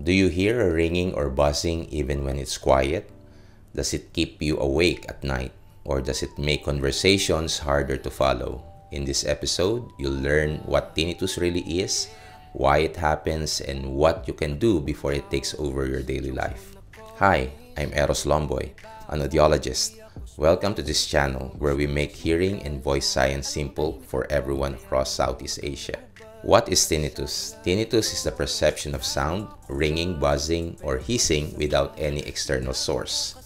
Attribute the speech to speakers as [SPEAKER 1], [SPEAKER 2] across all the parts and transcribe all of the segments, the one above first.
[SPEAKER 1] Do you hear a ringing or buzzing even when it's quiet? Does it keep you awake at night? Or does it make conversations harder to follow? In this episode, you'll learn what tinnitus really is, why it happens, and what you can do before it takes over your daily life. Hi, I'm Eros Lomboy, an audiologist. Welcome to this channel where we make hearing and voice science simple for everyone across Southeast Asia. What is tinnitus? Tinnitus is the perception of sound, ringing, buzzing, or hissing without any external source.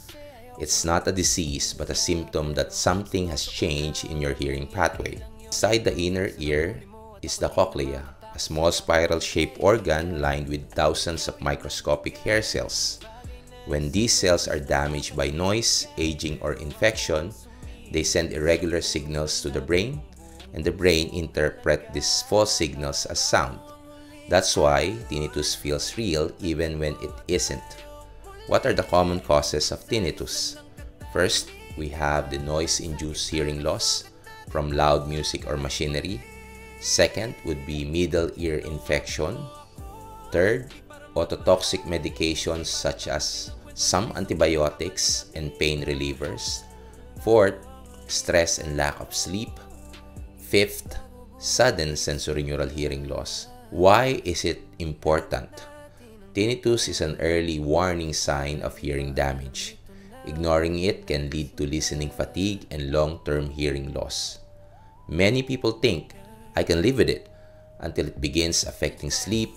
[SPEAKER 1] It's not a disease but a symptom that something has changed in your hearing pathway. Inside the inner ear is the cochlea, a small spiral-shaped organ lined with thousands of microscopic hair cells. When these cells are damaged by noise, aging, or infection, they send irregular signals to the brain, and the brain interprets these false signals as sound. That's why tinnitus feels real even when it isn't. What are the common causes of tinnitus? First, we have the noise-induced hearing loss, from loud music or machinery. Second would be middle ear infection. Third, ototoxic medications such as some antibiotics and pain relievers. Fourth, stress and lack of sleep. Fifth, sudden sensorineural hearing loss. Why is it important? Tinnitus is an early warning sign of hearing damage. Ignoring it can lead to listening fatigue and long-term hearing loss. Many people think, I can live with it, until it begins affecting sleep,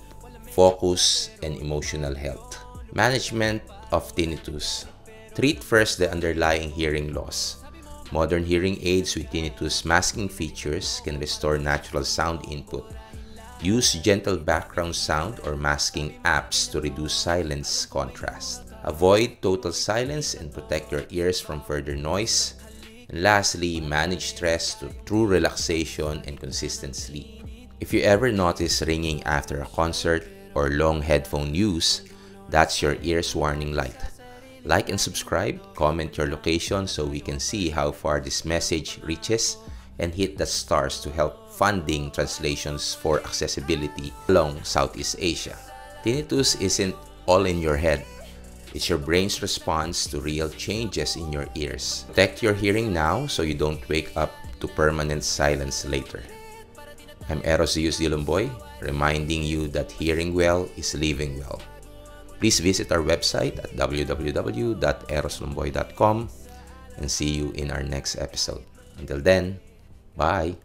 [SPEAKER 1] focus, and emotional health. Management of tinnitus. Treat first the underlying hearing loss. Modern hearing aids with tinnitus masking features can restore natural sound input. Use gentle background sound or masking apps to reduce silence contrast. Avoid total silence and protect your ears from further noise. And lastly, manage stress to true relaxation and consistent sleep. If you ever notice ringing after a concert or long headphone use, that's your ear's warning light. Like and subscribe, comment your location so we can see how far this message reaches, and hit the stars to help funding translations for accessibility along Southeast Asia. Tinnitus isn't all in your head. It's your brain's response to real changes in your ears. Protect your hearing now so you don't wake up to permanent silence later. I'm Eros Dilumboy, reminding you that hearing well is living well. Please visit our website at www.eroslomboy.com and see you in our next episode. Until then, bye!